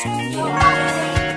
声音。